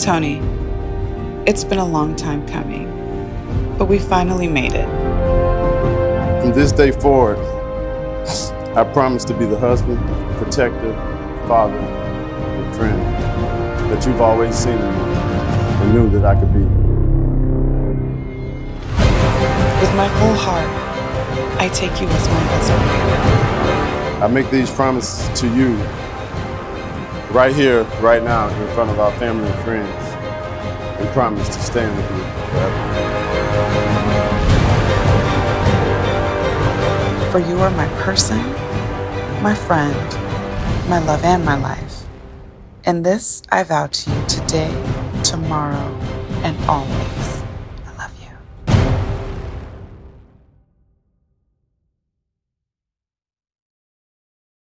Tony, it's been a long time coming, but we finally made it. From this day forward, I promise to be the husband, protector, father, and friend that you've always seen me and knew that I could be. With my whole heart, I take you as my husband. I make these promises to you right here, right now, in front of our family and friends, We promise to stand with you forever. For you are my person, my friend, my love, and my life. And this I vow to you today, tomorrow, and always.